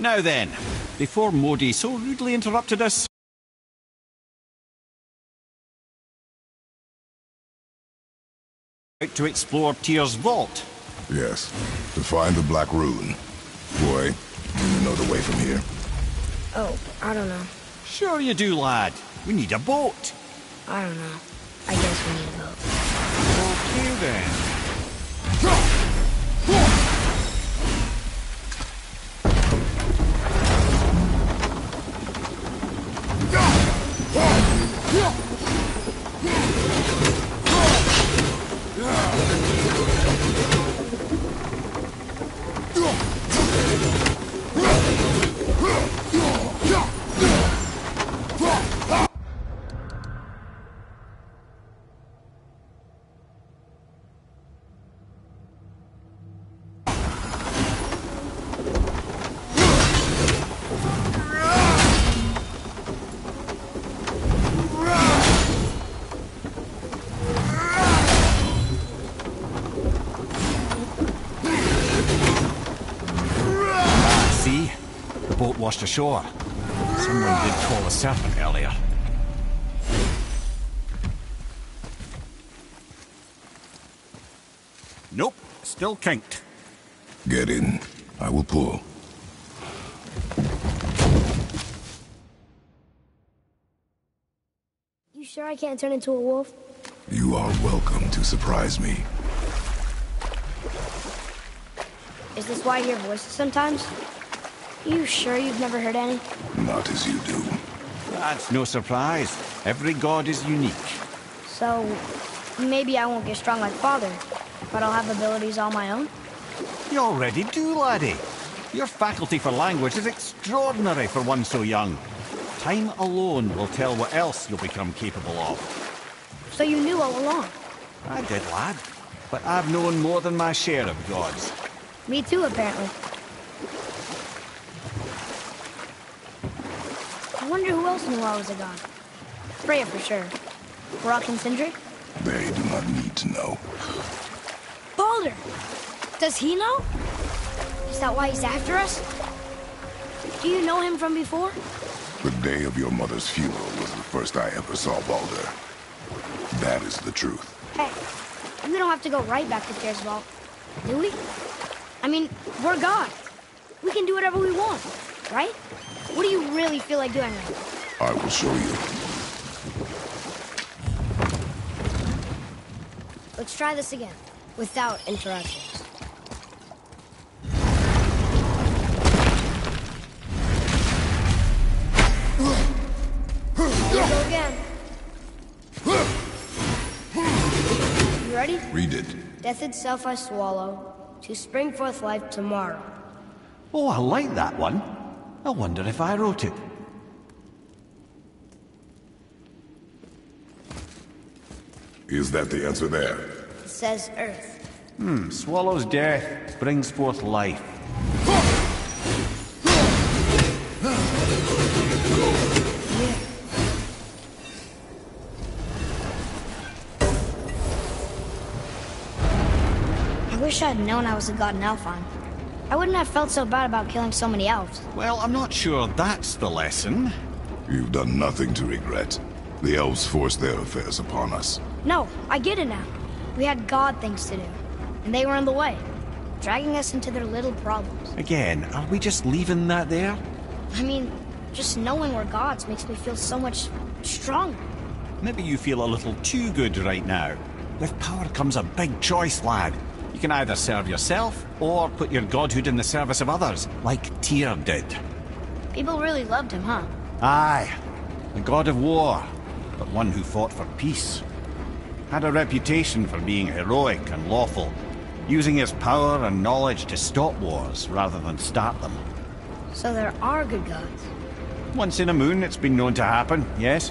Now then, before Modi so rudely interrupted us, out to explore Tyr's vault. Yes, to find the Black Rune. Boy, you know the way from here. Oh, I don't know. Sure you do, lad. We need a boat. I don't know. I guess we need a boat. Okay then. Washed ashore. Someone did call a serpent earlier. Nope, still kinked. Get in. I will pull. You sure I can't turn into a wolf? You are welcome to surprise me. Is this why I hear voices sometimes? You sure you've never heard any? Not as you do. That's no surprise. Every god is unique. So, maybe I won't get strong like Father, but I'll have abilities all my own? You already do, laddie. Your faculty for language is extraordinary for one so young. Time alone will tell what else you'll become capable of. So you knew all along? I did, lad. But I've known more than my share of gods. Me too, apparently. Wonder who else knew I was a god. Freya for sure. Brok and Sindri? They do not need to know. Balder! Does he know? Is that why he's after us? Do you know him from before? The day of your mother's funeral was the first I ever saw Balder. That is the truth. Hey, we don't have to go right back to vault, do we? I mean, we're gods. We can do whatever we want, right? What do you really feel like doing right now? I will show you. Let's try this again, without interruptions. Here go again. You ready? Read it. Death itself I swallow, to spring forth life tomorrow. Oh, I like that one. I wonder if I wrote it. Is that the answer there? It says Earth. Hmm, swallows death, brings forth life. I wish I'd known I was a god in Alfheim. I wouldn't have felt so bad about killing so many elves. Well, I'm not sure that's the lesson. You've done nothing to regret. The elves forced their affairs upon us. No, I get it now. We had god things to do, and they were in the way, dragging us into their little problems. Again, are we just leaving that there? I mean, just knowing we're gods makes me feel so much stronger. Maybe you feel a little too good right now. With power comes a big choice, lad. You can either serve yourself or put your godhood in the service of others, like Tyr did. People really loved him, huh? Aye, a god of war, but one who fought for peace. Had a reputation for being heroic and lawful, using his power and knowledge to stop wars rather than start them. So there are good gods. Once in a moon, it's been known to happen, yes?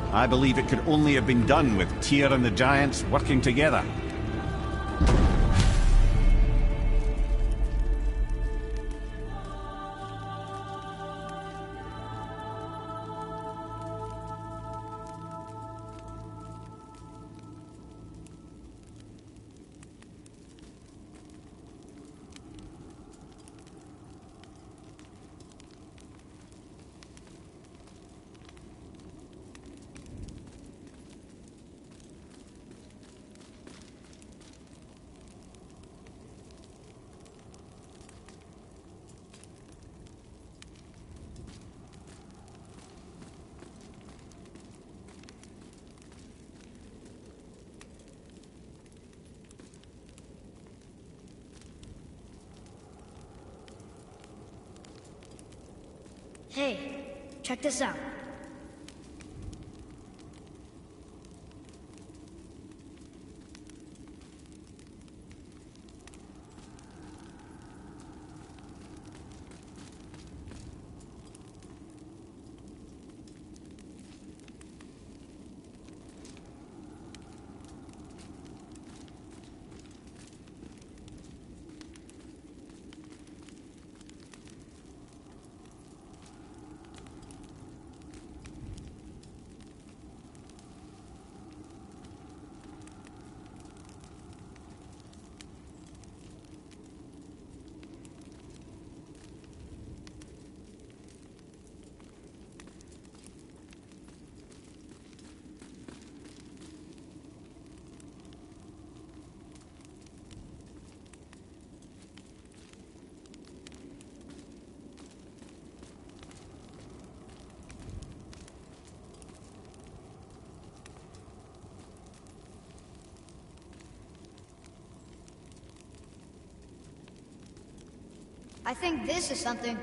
I believe it could only have been done with Tyr and the Giants working together. Hey, check this out. I think this is something.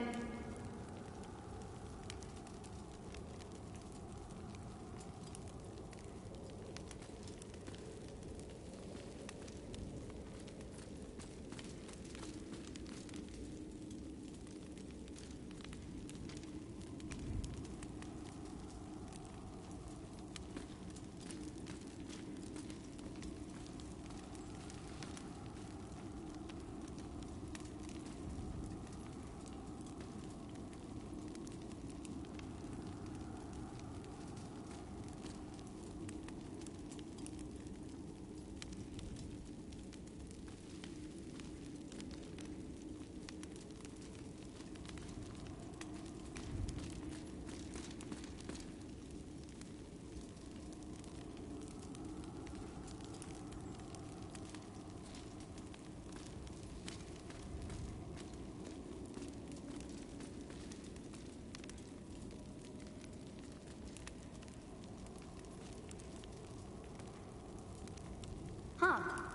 Huh.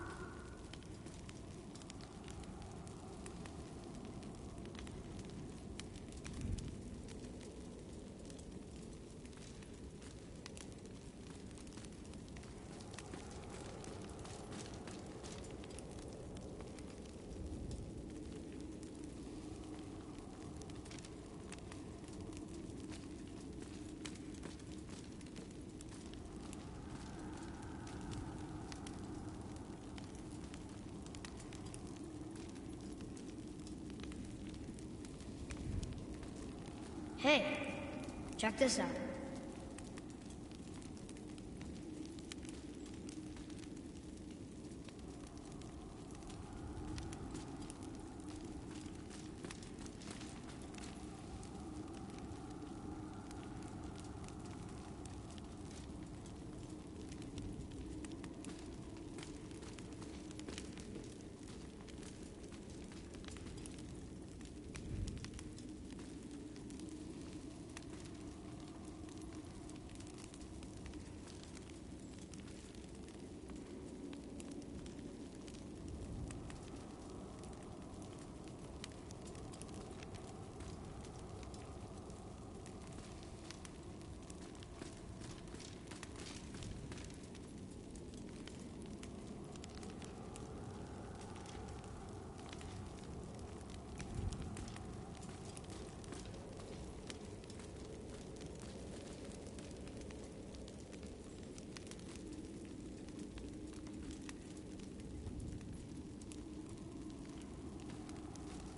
Hey, check this out.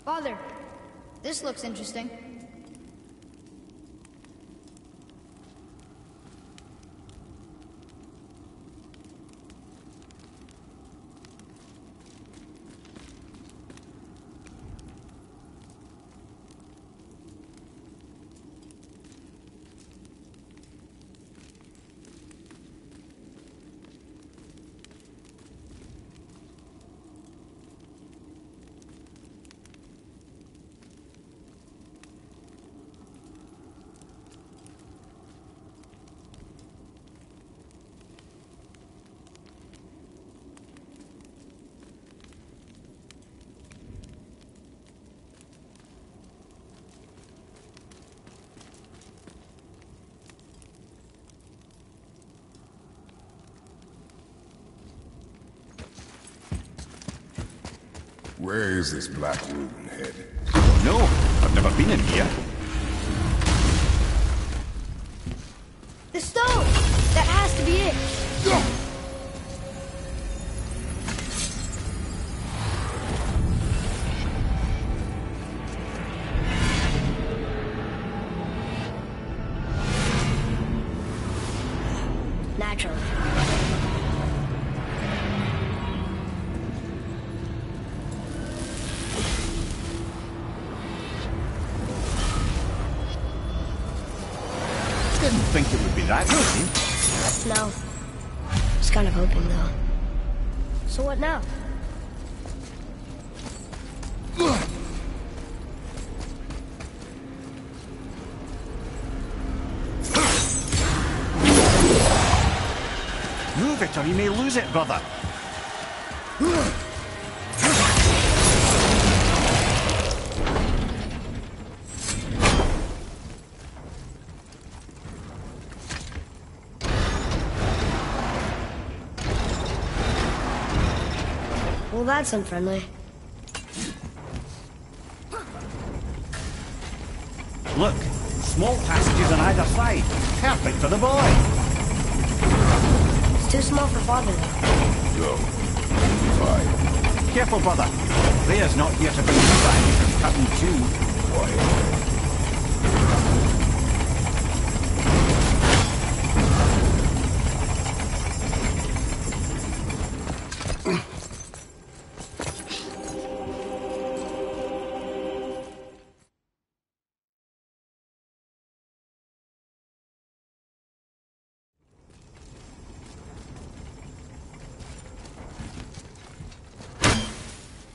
Father, this looks interesting. Where is this black rune head? No, I've never been in here. Lose it, brother. Well, that's unfriendly. Look, small passages on either side. Perfect for the boy. It's too small for father, though. Go. Fine. Careful, brother. Freya's not here to bring you back from cutting two. Quiet.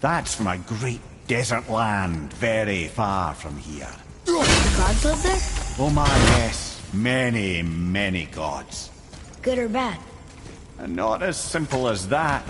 That's from a great desert land very far from here. The gods live there? Oh my, yes. Many, many gods. Good or bad? And not as simple as that,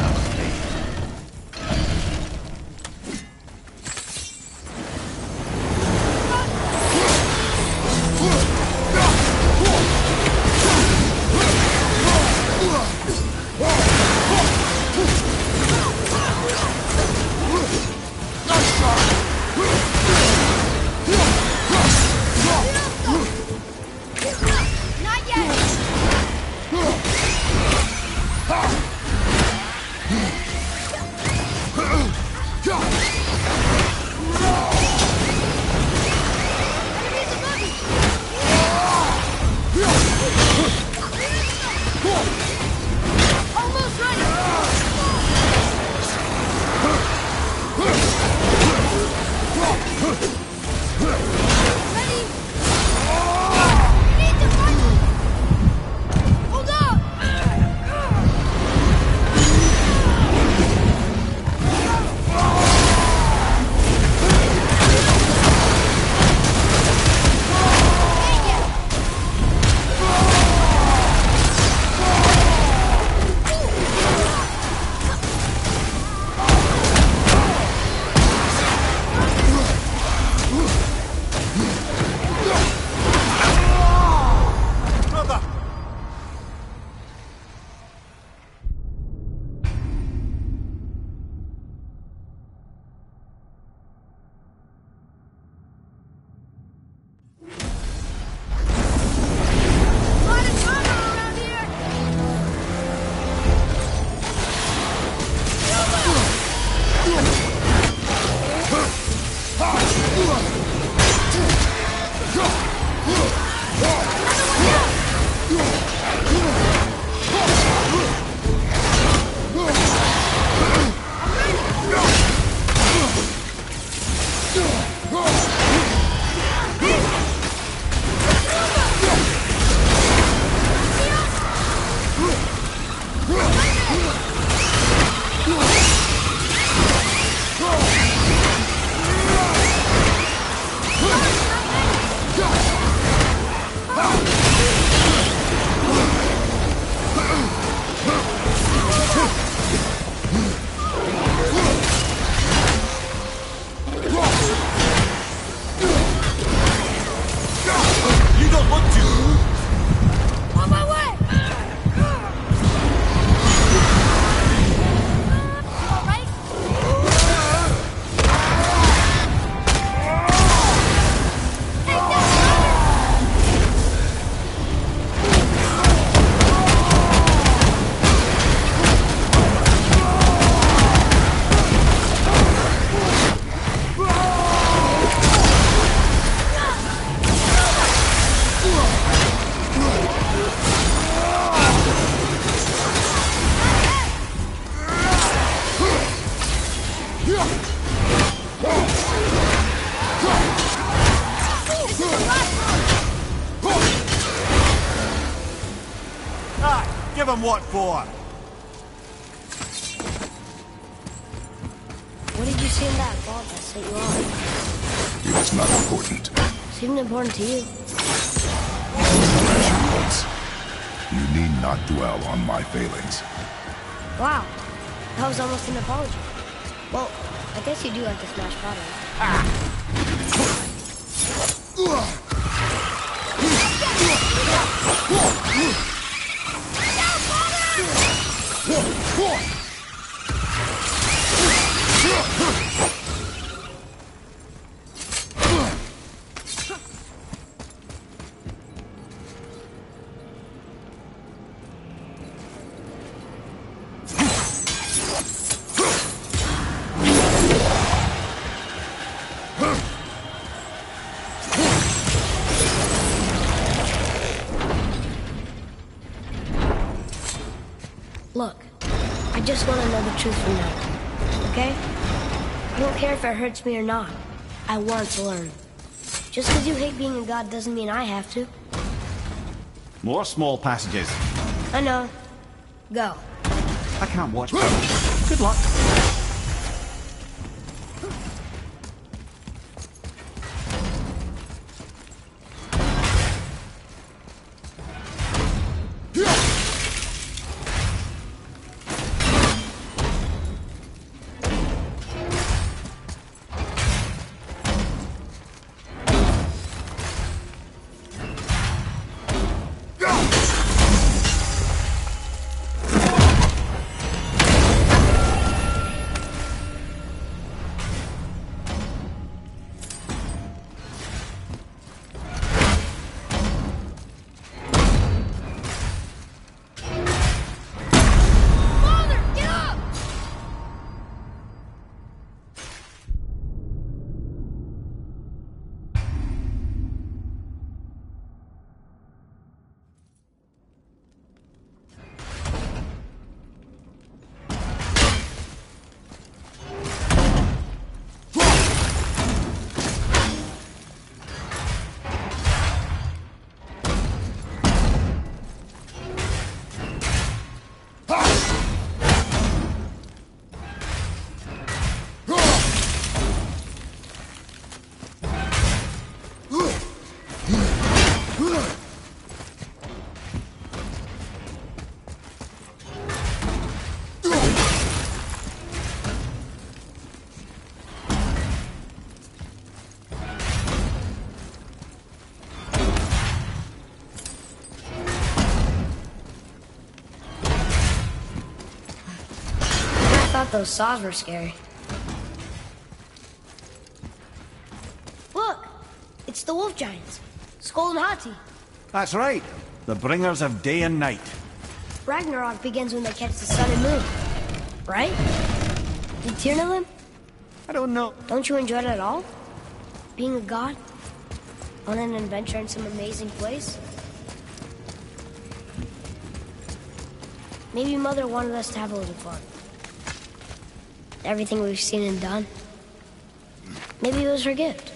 you. As you once. You need not dwell on my failings. Wow. That was almost an apology. Well, I guess you do like to smash pottery. Hurts me or not. I want to learn. Just because you hate being a god doesn't mean I have to. More small passages. I know. Go. I can't watch. Good luck. Thought those saws were scary. Look! It's the wolf giants. Skoll and Hati. That's right. The bringers of day and night. Ragnarok begins when they catch the sun and moon. Right? Did Tyr know them? I don't know. Don't you enjoy it at all? Being a god? On an adventure in some amazing place? Maybe Mother wanted us to have a little fun. Everything we've seen and done. Maybe it was her gift.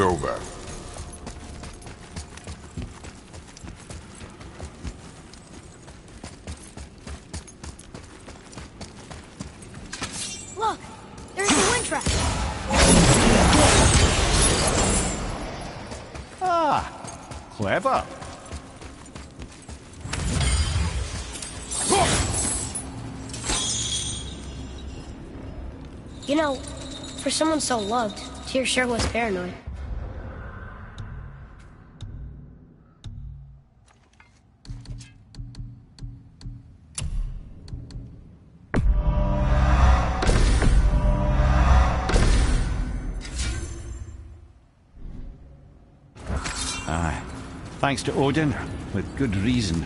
Is over. Look, there's a wind trap. Ah, clever. You know, for someone so loved, Tyr sure was paranoid. Thanks to Odin, with good reason.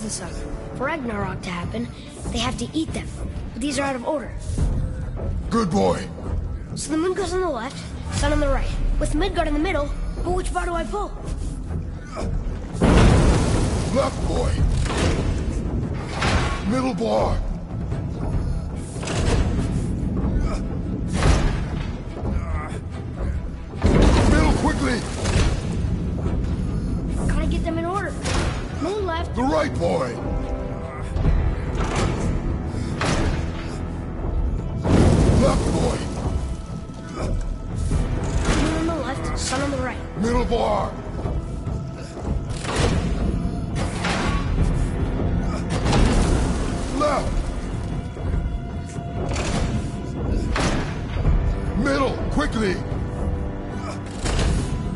The sun. For Ragnarok to happen, they have to eat them. But these are out of order. Good boy! So the moon goes on the left, sun on the right. With Midgard in the middle, but which bar do I pull? Left boy! Middle bar! Middle quickly! Gotta get them in order. Moon left, The right boy! Left boy! moon on the left, sun on the right. Middle bar! Left! Middle, quickly!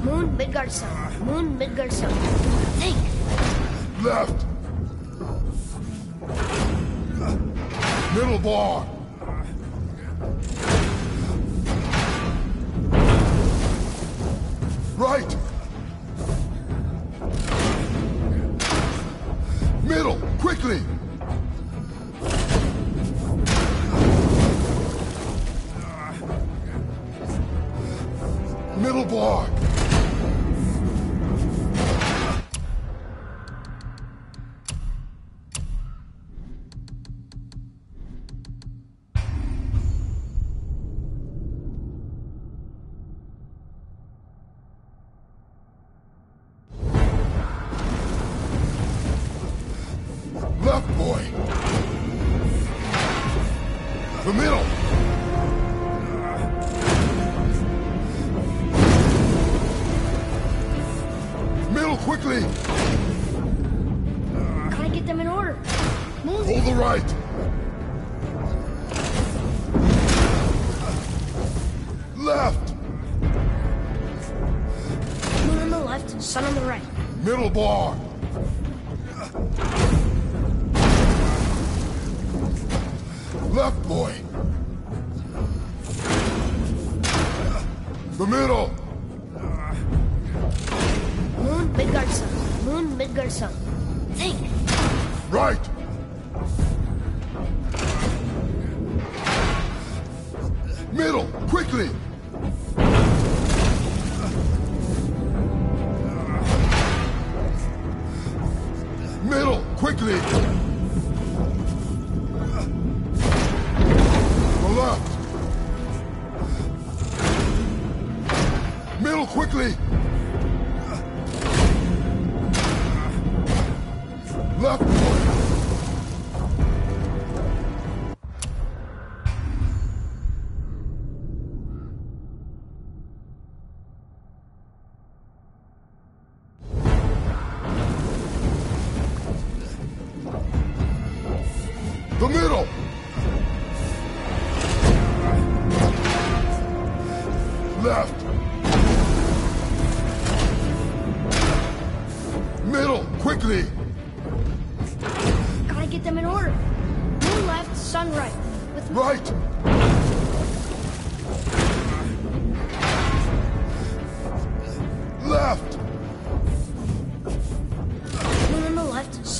Moon, Midgard, sun. Moon, Midgard, sun. Left!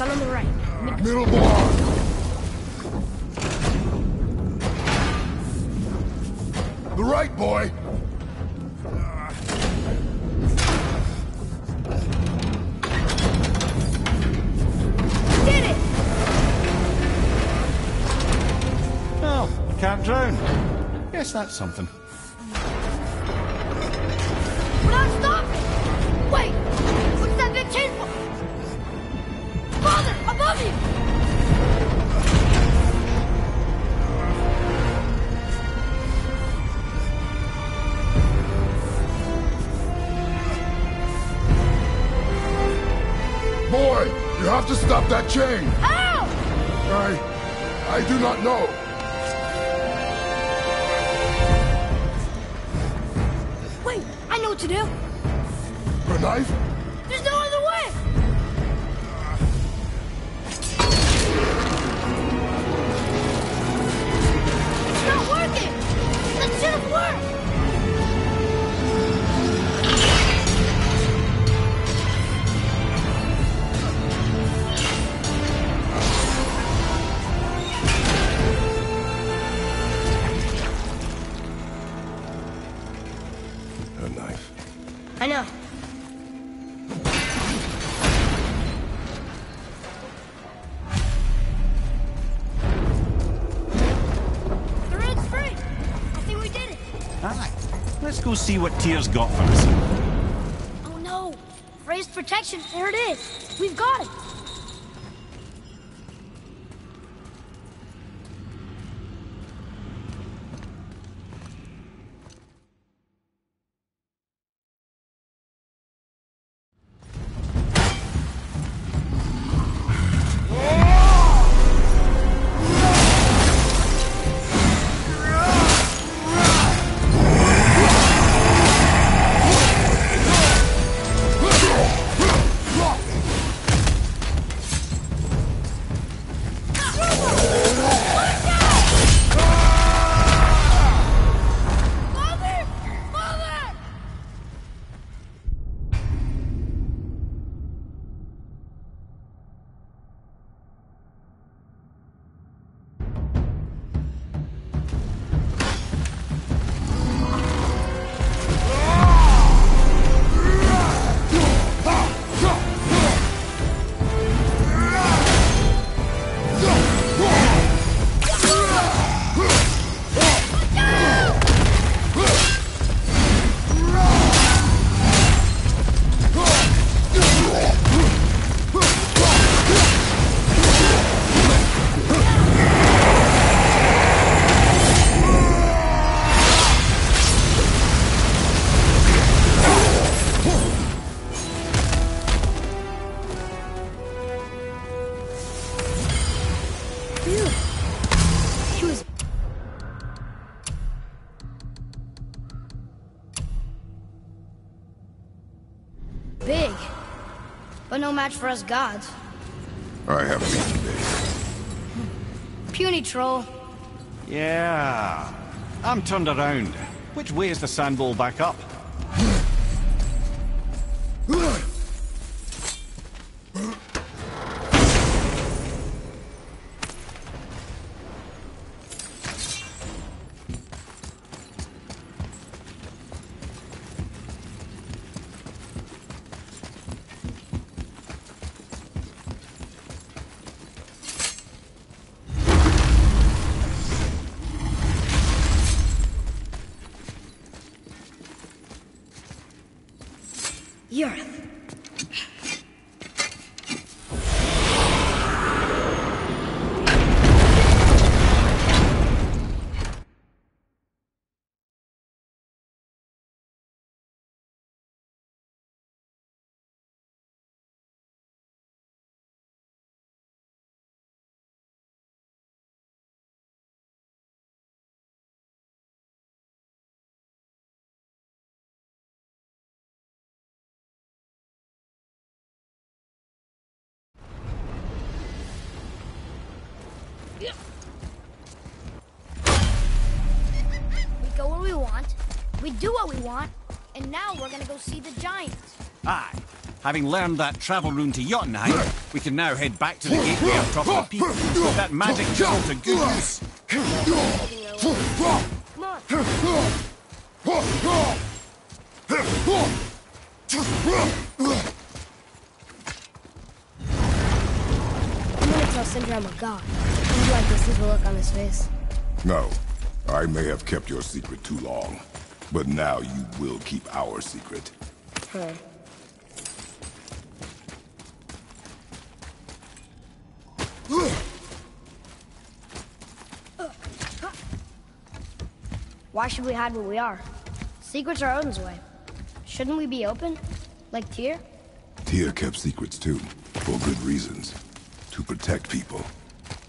Sun on the right. Mid- Middle block! The right, boy! Did it! Well, I can't drown. Guess that's something. See what Tyr's got for us. Oh no! Raised protection, there it is! We've got it! No match for us gods. I have been big. Puny troll. Yeah. I'm turned around. Which way is the sandbowl back up? Do what we want, and now we're gonna go see the giants. Aye. Having learned that travel rune to Jotunheim, we can now head back to the gateway of Top of the Peak. Put that magic jewel to good use. I'm gonna tell Sindri I'm a god. I'd like to see the look on his face. No, I may have kept your secret too long, but now you will keep our secret. Huh. Why should we hide where we are? Secrets are Odin's way. Shouldn't we be open? Like Tyr? Tyr kept secrets too, for good reasons. To protect people.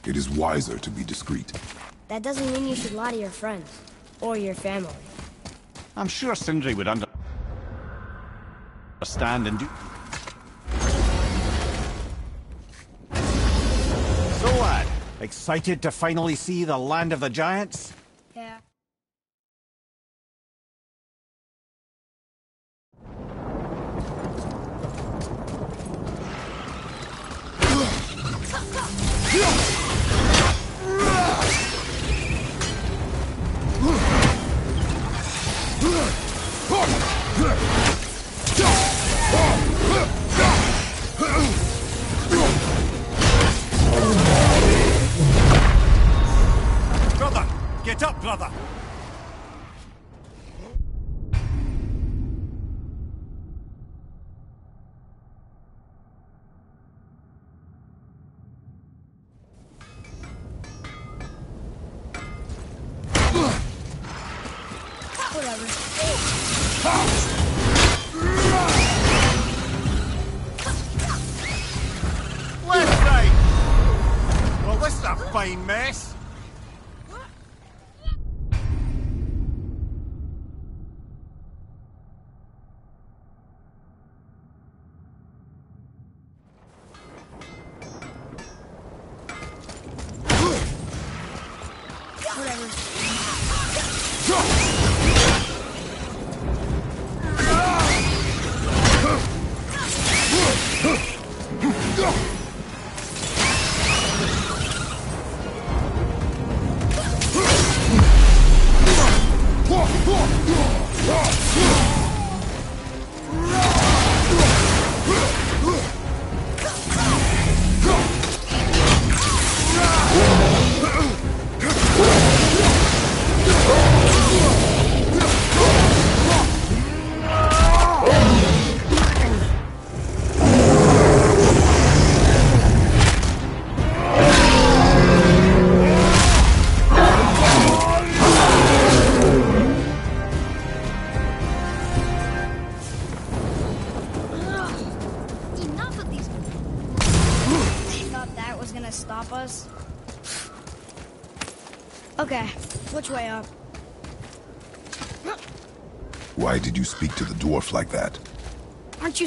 It is wiser to be discreet. That doesn't mean you should lie to your friends. Or your family. I'm sure Sindri would under- understand and do. So, lad, excited to finally see the land of the giants? Get up, brother! Whatever. Left side! Well, this is a fine mess.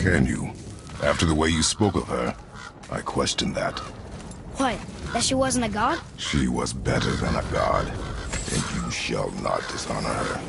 Can you? After the way you spoke of her, I question that. What? That she wasn't a god? She was better than a god, and you shall not dishonor her.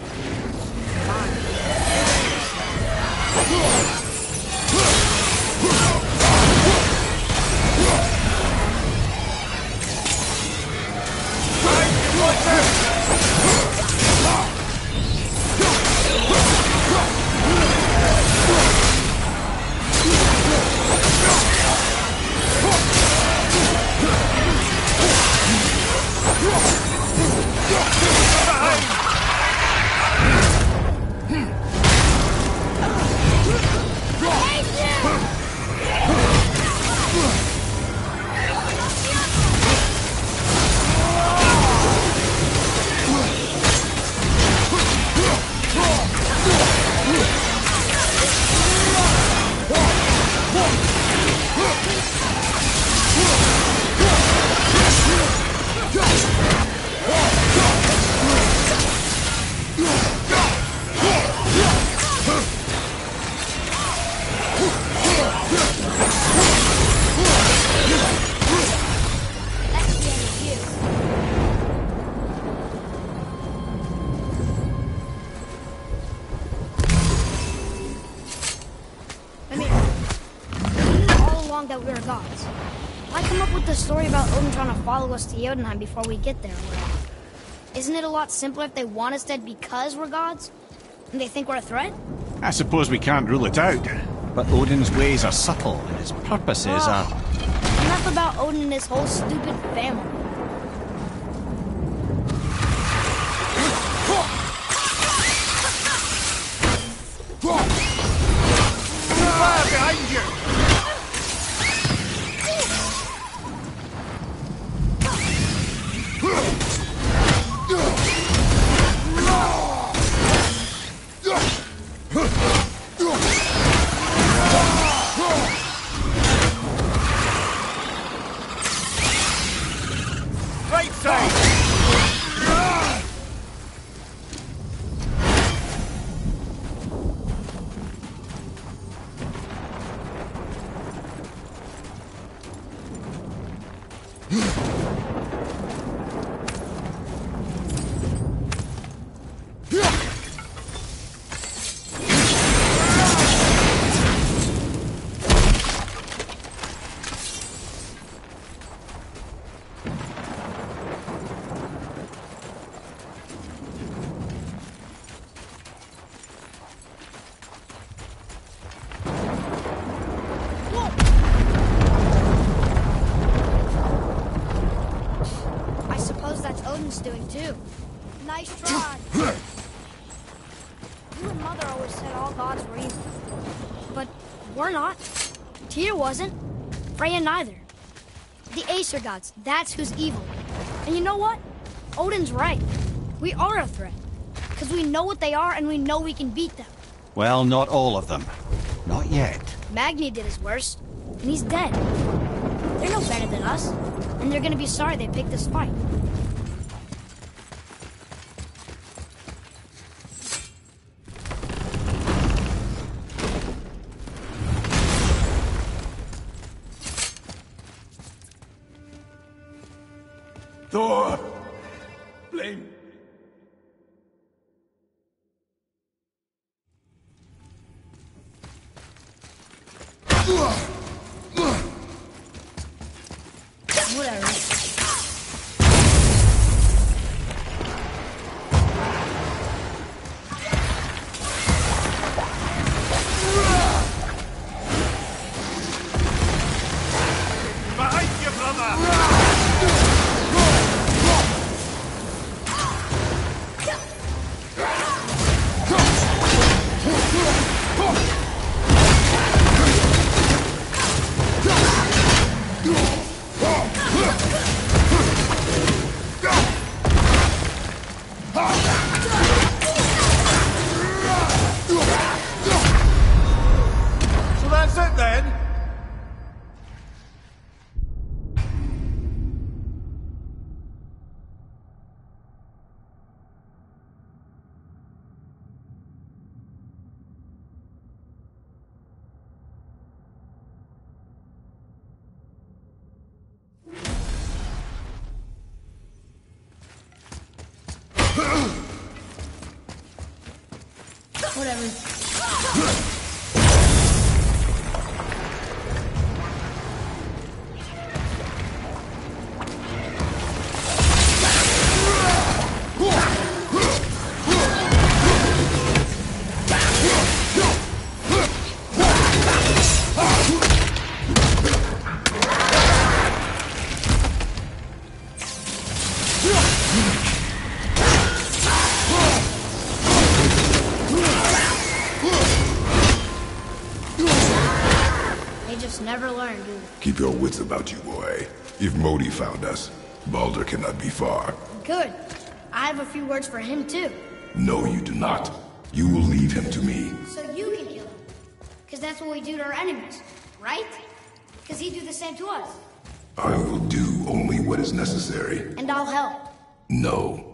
That we're gods. Why come up with the story about Odin trying to follow us to Jotunheim before we get there? Isn't it a lot simpler if they want us dead because we're gods? And they think we're a threat? I suppose we can't rule it out. But Odin's ways are subtle, and his purposes ah, are... Enough about Odin and his whole stupid family. Gods, that's who's evil. And you know what? Odin's right. We are a threat. Because we know what they are and we know we can beat them. Well, not all of them. Not yet. Magni did his worst, and he's dead. They're no better than us, and they're gonna be sorry they picked this fight. Whatever. Your wits about you, boy. If Modi found us, Balder cannot be far. Good. I have a few words for him, too. No, you do not. You will leave him to me. So you can kill him. Because that's what we do to our enemies, right? Because he'd do the same to us. I will do only what is necessary. And I'll help. No.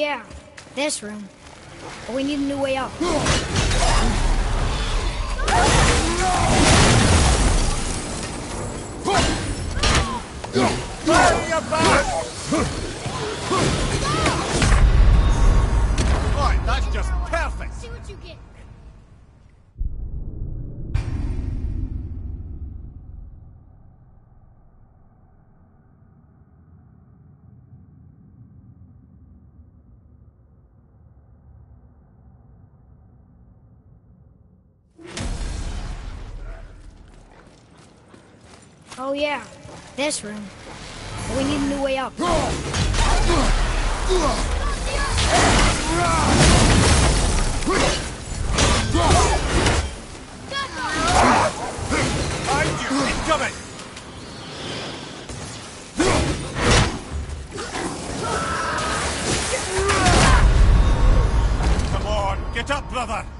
Yeah, this room. But we need a new way up. Alright, that's just perfect! See what you get. Oh yeah, this room. But we need a new way up. Come on, get up, brother!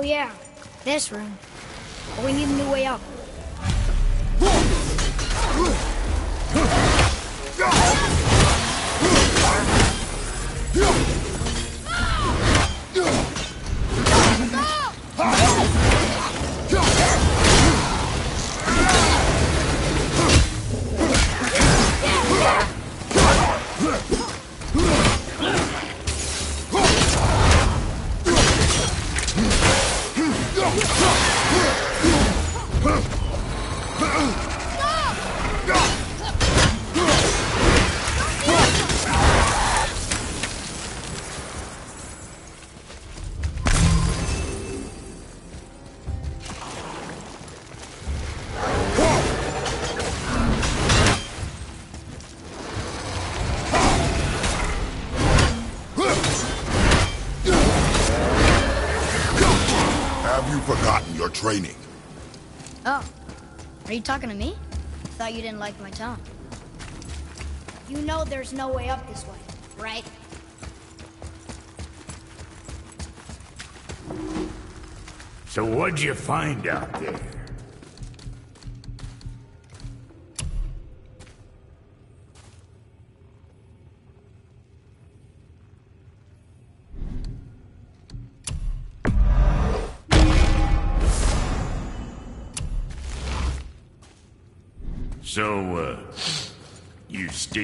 Oh yeah, this room. But we need a new way up. Are you talking to me? Thought you didn't like my tone. You know there's no way up this way, right? So what'd you find out there?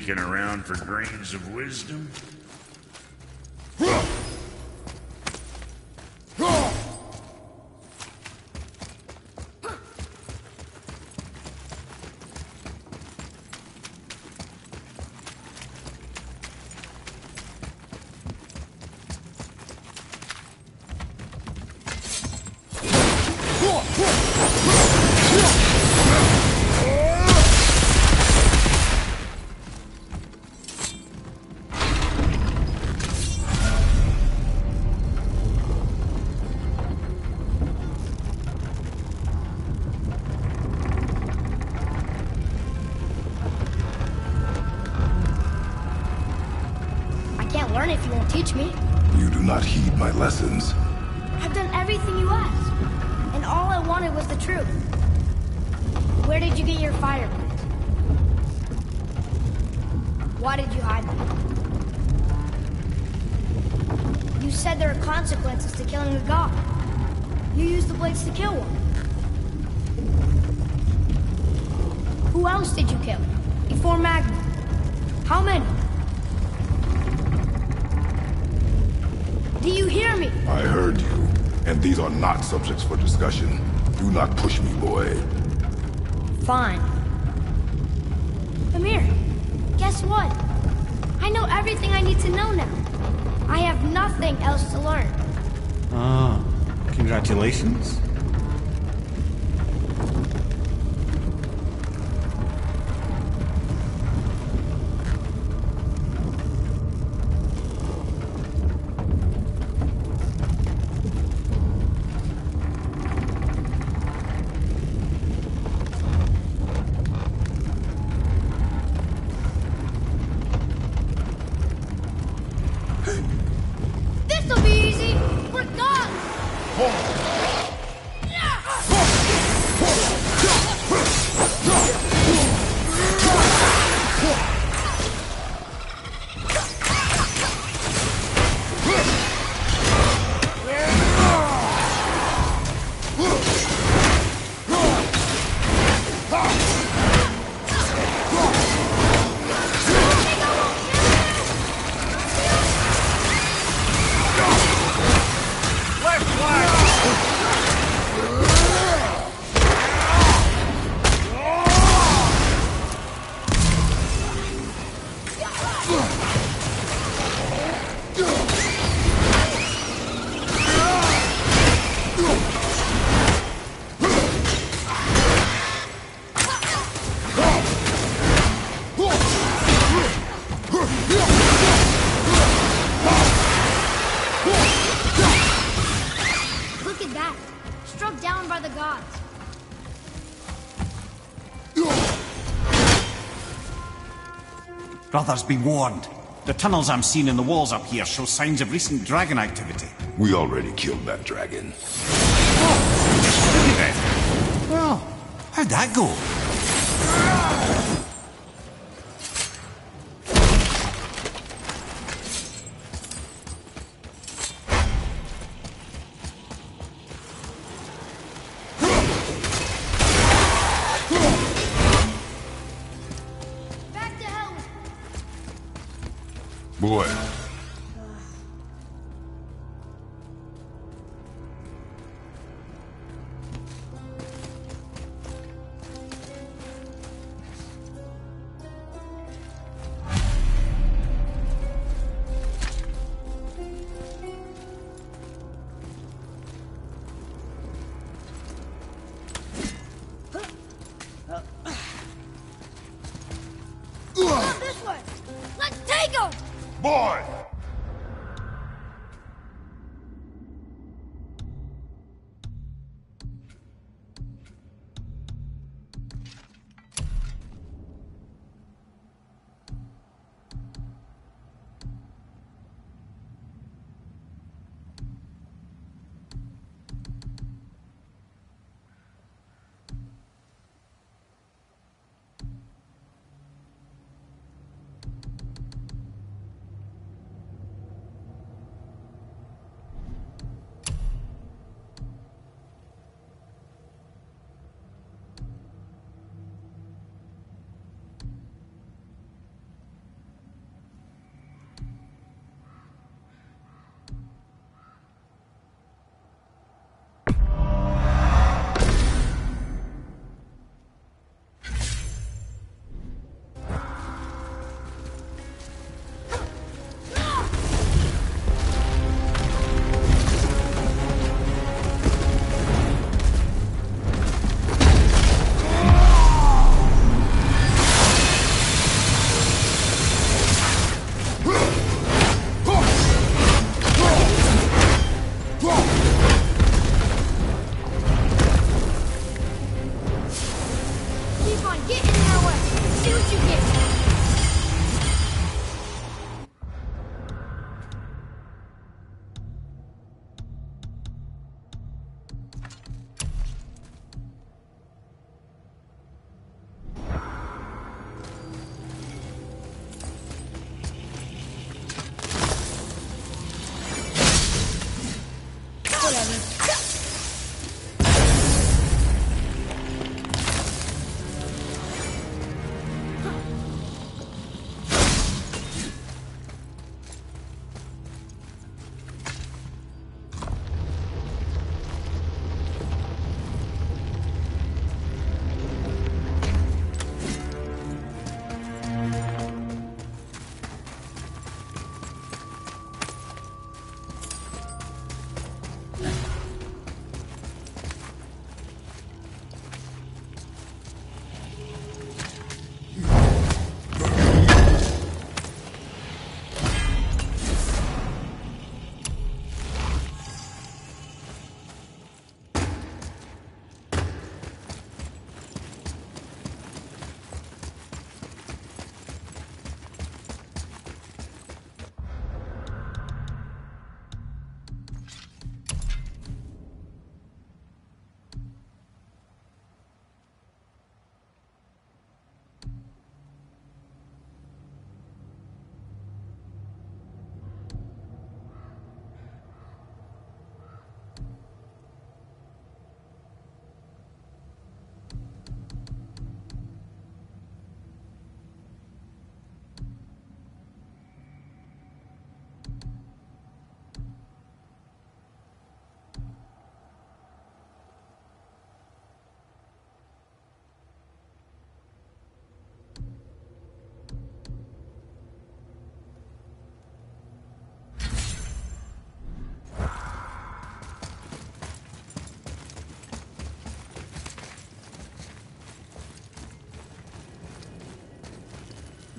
Sticking around for grains of wisdom? I heard you, and these are not subjects for discussion. Do not push me, boy. Fine. Mimir, guess what? I know everything I need to know now. I have nothing else to learn. Ah, congratulations. Brothers, be warned. The tunnels I'm seeing in the walls up here show signs of recent dragon activity. We already killed that dragon. Oh, well, how'd that go?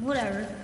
Whatever.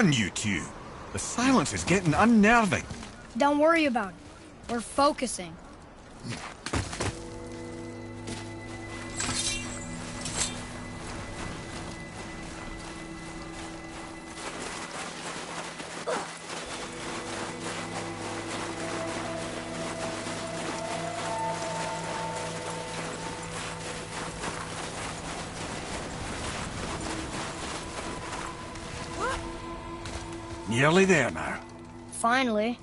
On, you two. The silence is getting unnerving. Don't worry about it. We're focusing. Nearly there now. Finally.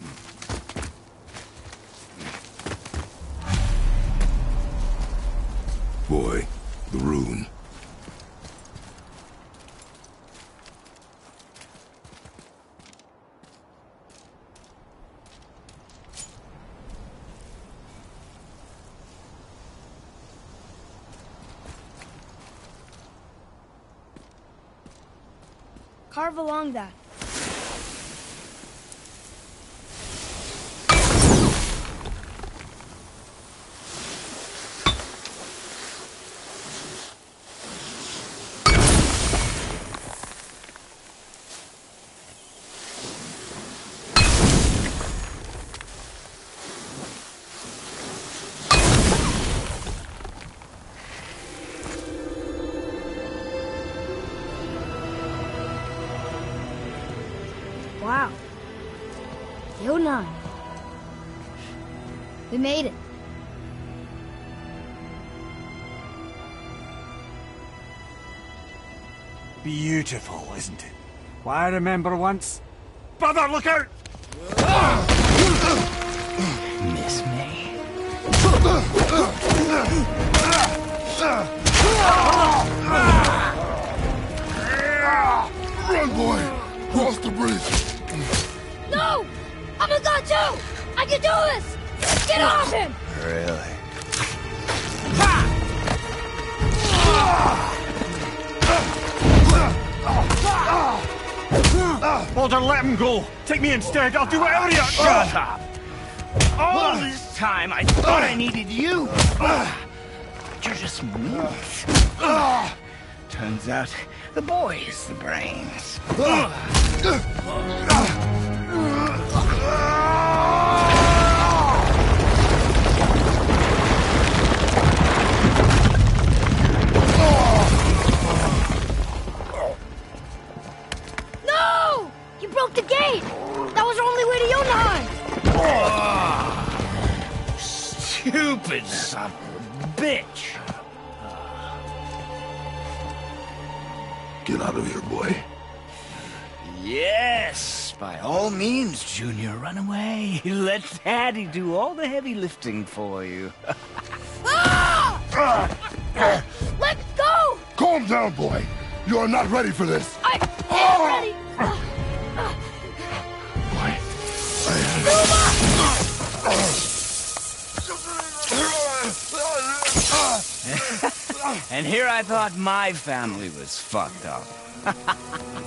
Boy, the rune. Carve along that. It? Why I remember once. Brother, look out! Miss me? Run, boy! Cross the bridge! No! I'm a god too! I can do this! Get off him! Baldur, let him go. Take me instead. I'll do whatever you Shut up! All this time I thought I needed you! But you're just meat. Turns out the boy is the brains. Daddy do all the heavy lifting for you. Let go! Calm down, boy. You are not ready for this. I am ah! ready! Boy, And here I thought my family was fucked up.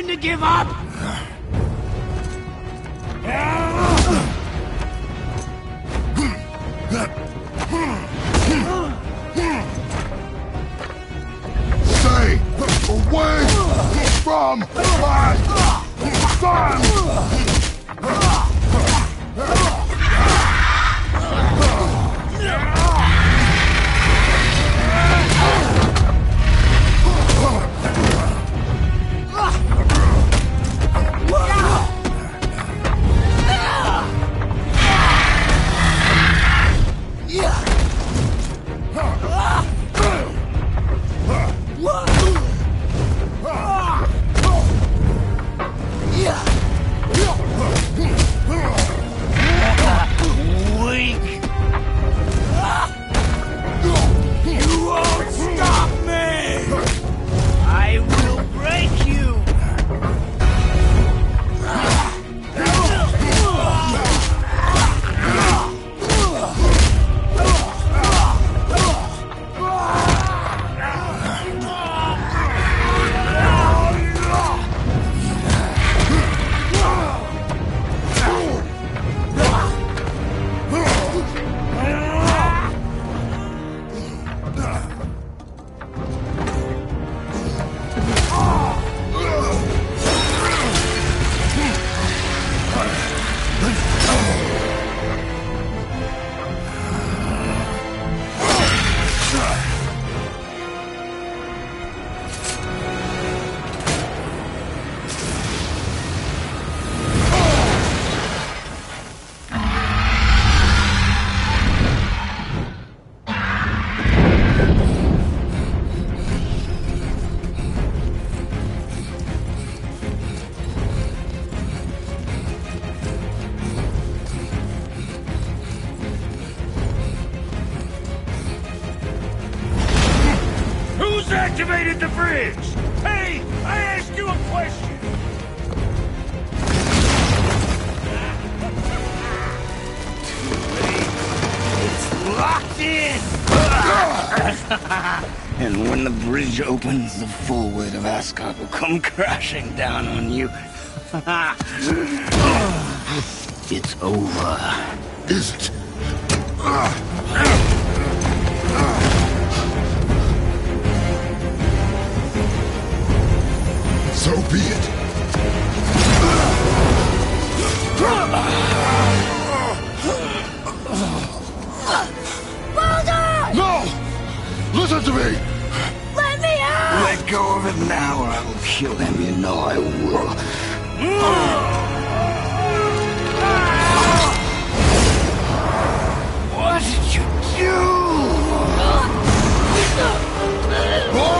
When to give up? Stay away from my son! Activated the bridge? Hey, I asked you a question. Too late. It's locked in! and when the bridge opens, the full weight of Asgard will come crashing down on you. it's over. Is it? So be it. Baldur! No! Listen to me! Let me out! Let go of it now, or I will kill him. You know I will. What did you do? Boy,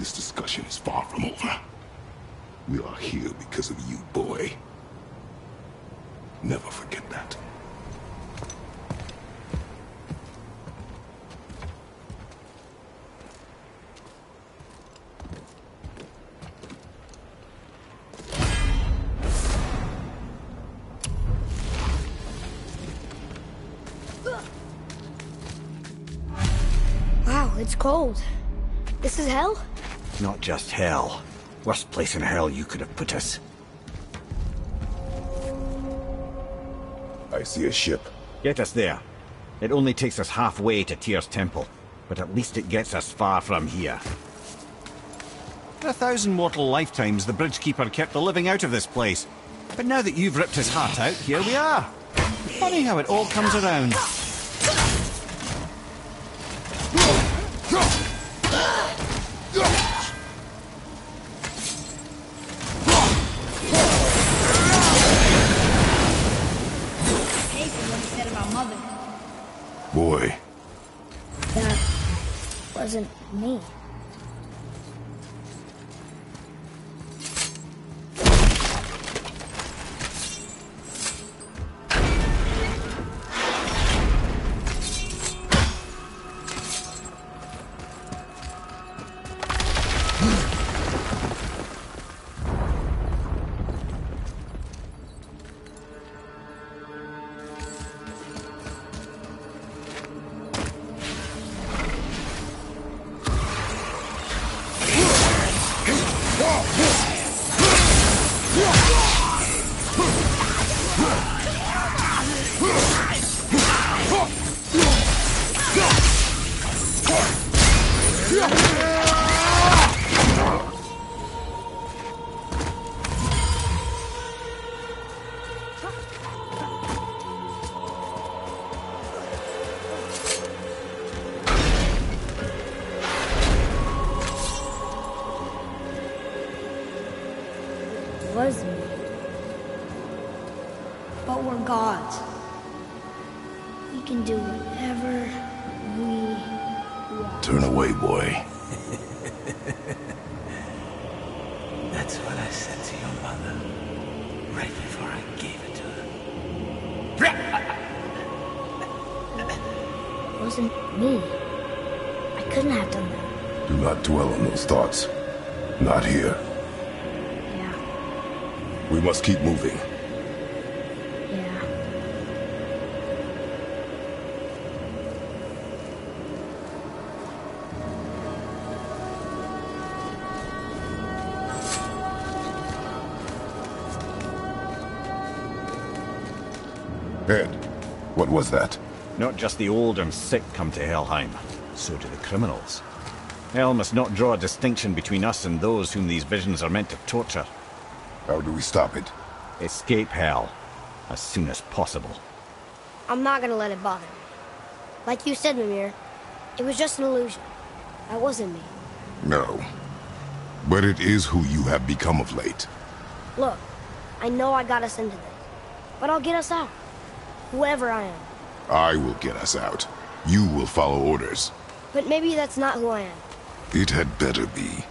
This discussion is far from over. We are here because of you, boy. Never forget that. Wow, it's cold. This is hell? Not just hell. Worst place in hell you could have put us. I see a ship. Get us there. It only takes us halfway to Tyr's temple, but at least it gets us far from here. For a thousand mortal lifetimes, the Bridgekeeper kept the living out of this place. But now that you've ripped his heart out, here we are. Funny how it all comes around. mother. Boy, That wasn't me. Not dwell on those thoughts. Not here. Yeah, We must keep moving. yeah. Ed, what was that? Not just the old and sick come to Helheim, so do the criminals. Hell must not draw a distinction between us and those whom these visions are meant to torture. How do we stop it? Escape Hell as soon as possible. I'm not gonna let it bother me. Like you said, Mimir, it was just an illusion. That wasn't me. No. But it is who you have become of late. Look, I know I got us into this, but I'll get us out. Whoever I am. I will get us out. You will follow orders. But maybe that's not who I am. It had better be.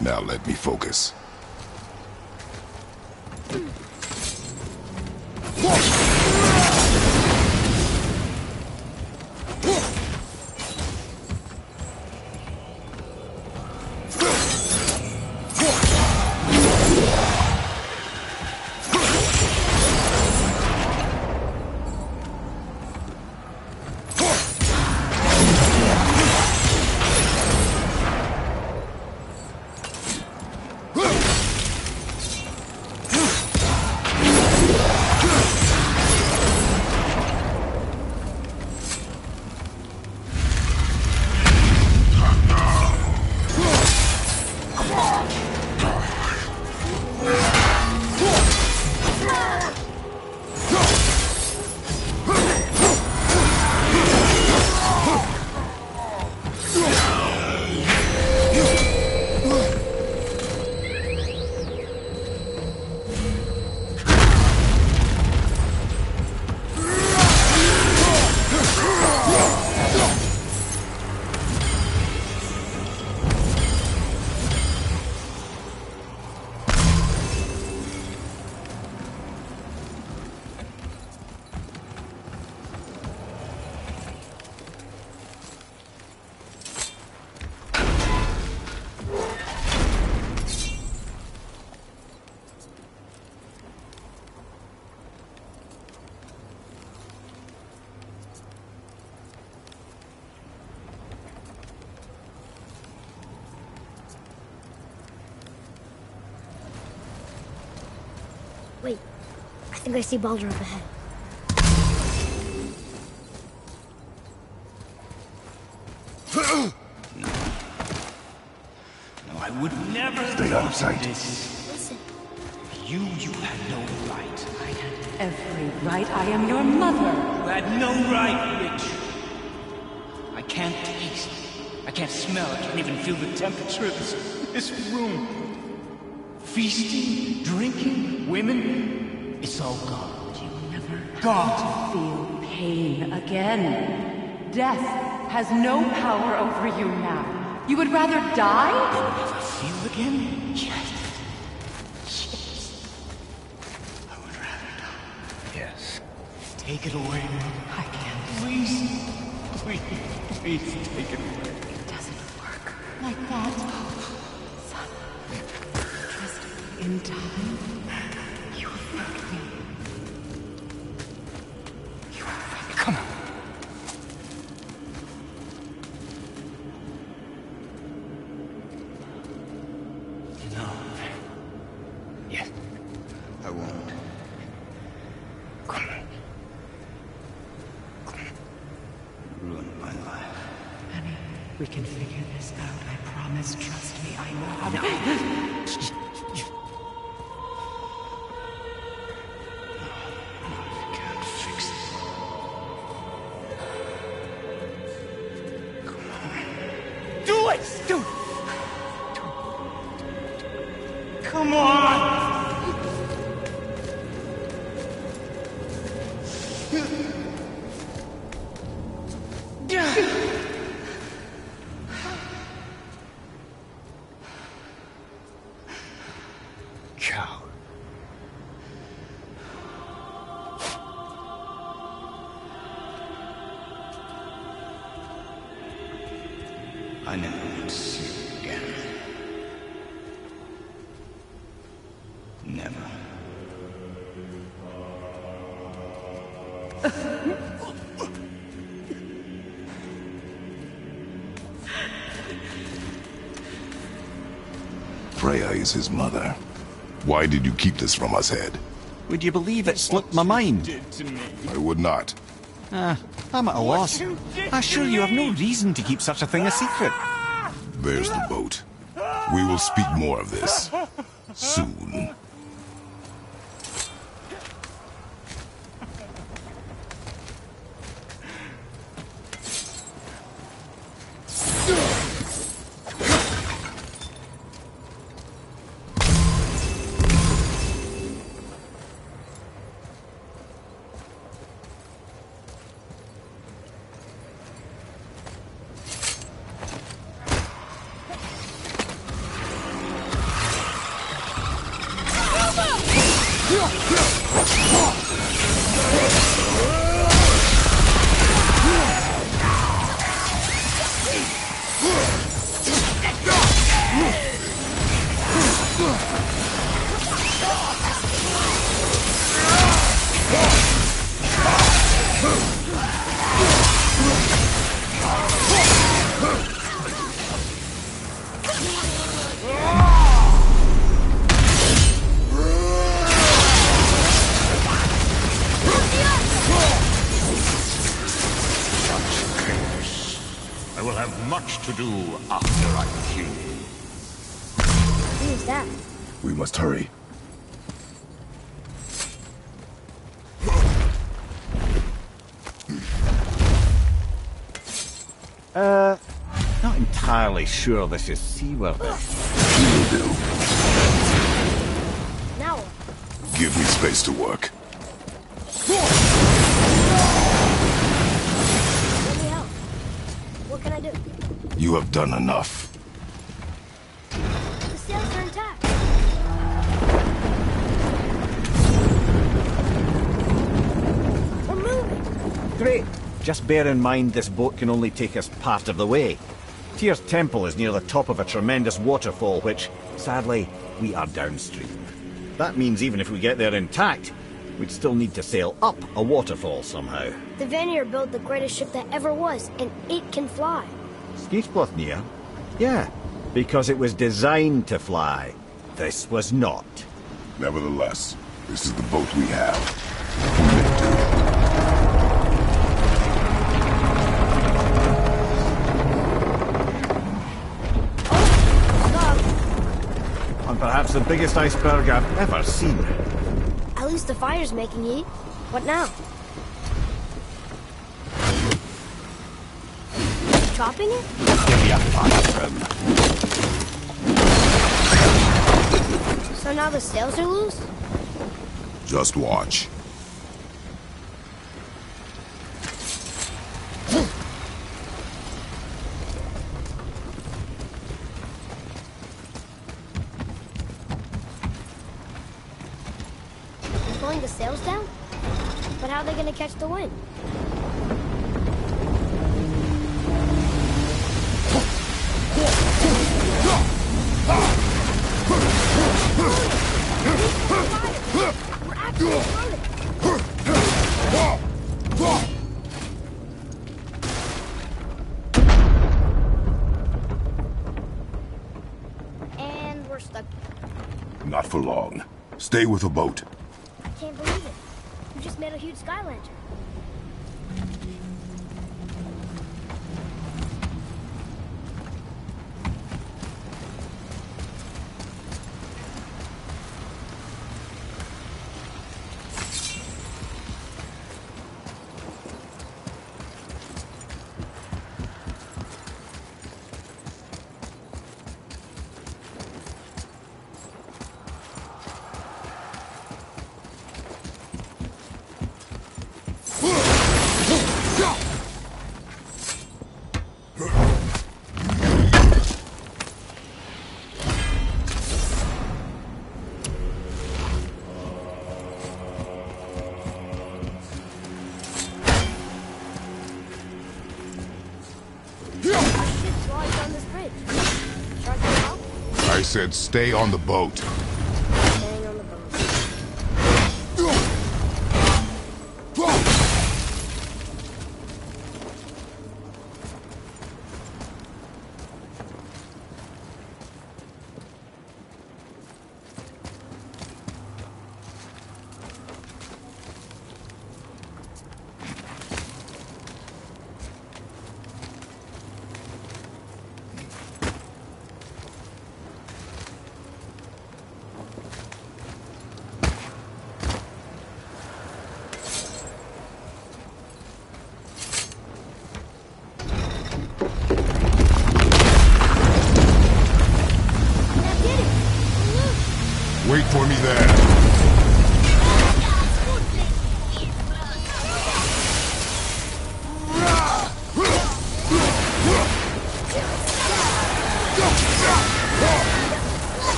Now let me focus. Wait, think I see Baldur up ahead. No, I would never Stay out of sight. this. Listen, You, you had no right. I had every right. I am your mother. You had no right, Rich. I can't taste. I can't smell. I can't even feel the temperature of this, this room. Feasting, drinking, women. It's all gone. You never Gone. feel pain again. Death has no power over you now. You would rather die? Than Never feel again? Yes. Yes. I would rather die. Yes. Take it away. I can't. Please. Please. Please take it away. Freya is his mother. Why did you keep this from us, Head? Would you believe it slipped my mind? I would not. Ah, I'm at a loss. I assure you have no reason to keep such a thing a secret. There's the boat. We will speak more of this. Soon. Entirely sure this is seaworthy. We will do. Now? Give me space to work. Let me help. What can I do? You have done enough. The sails are intact. We're moving. Great. Just bear in mind this boat can only take us part of the way. Tyr's temple is near the top of a tremendous waterfall, which, sadly, we are downstream. That means even if we get there intact, we'd still need to sail up a waterfall somehow. The Vanir built the greatest ship that ever was, and it can fly. Skidbladnir? Yeah, because it was designed to fly. This was not. Nevertheless, This is the boat we have. Perhaps the biggest iceberg I've ever seen. At least the fire's making heat. What now? Chopping it? Give me a fire. So now the sails are loose? Just watch. They're pulling the sails down? But how are they gonna catch the wind? Not for long. Stay with the boat. Huge sky lantern. Said stay on the boat.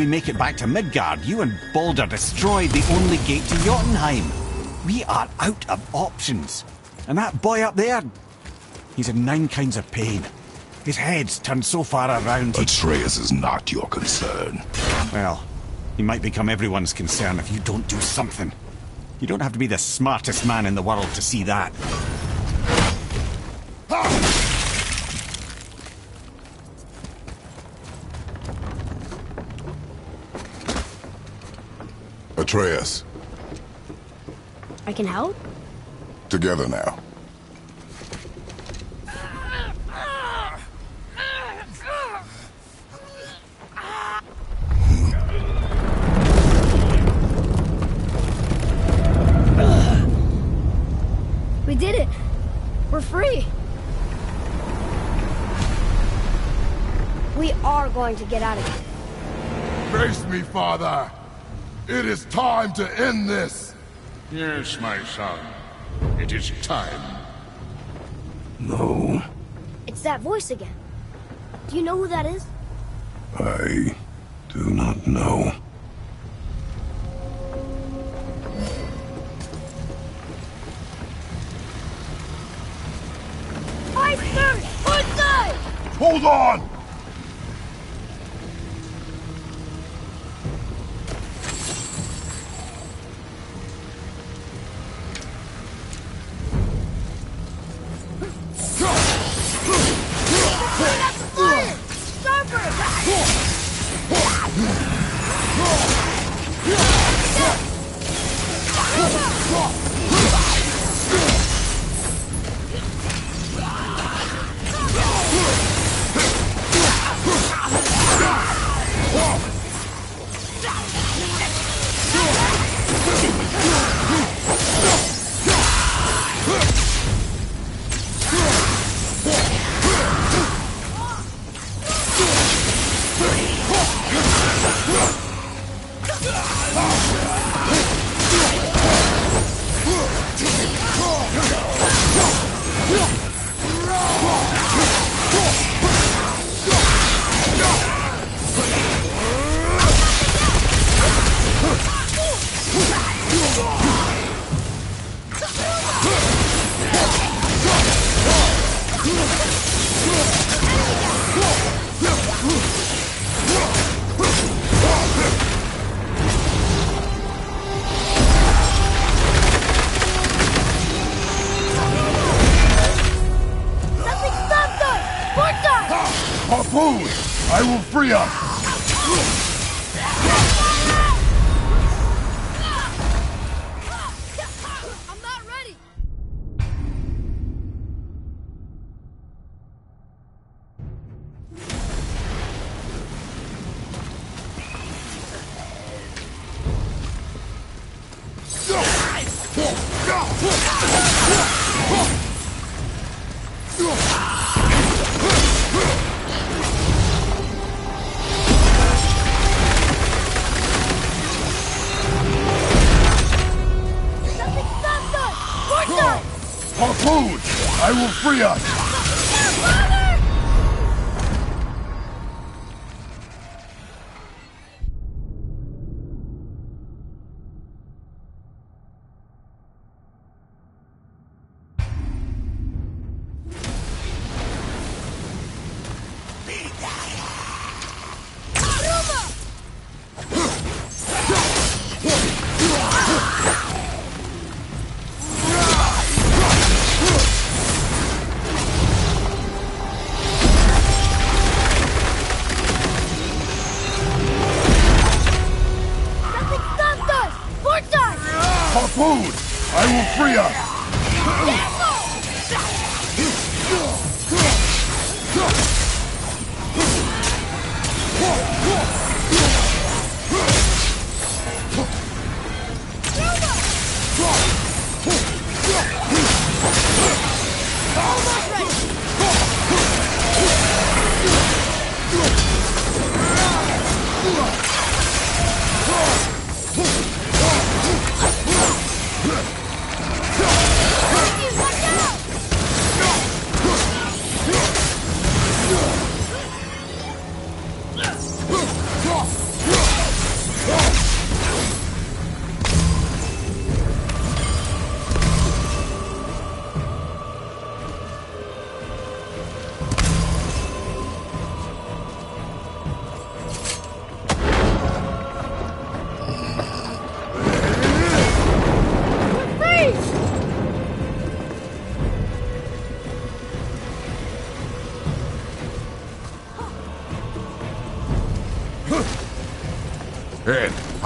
We make it back to Midgard, you and Baldur destroyed the only gate to Jotunheim. We are out of options. And that boy up there, he's in nine kinds of pain. His head's turned so far around. Atreus is not your concern. Well, he might become everyone's concern if you don't do something. You don't have to be the smartest man in the world to see that. Atreus, I can help? together now. We did it! We're free! We are going to get out of here. Face me, father. It is time to end this. Yes, my son. It is time. No, It's that voice again. Do you know who that is? I do not know. Iceberg! Outside! Hold on!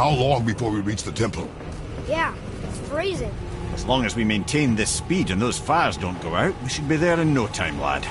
How long before we reach the temple? Yeah, it's freezing. As long as we maintain this speed and those fires don't go out, we should be there in no time, lad.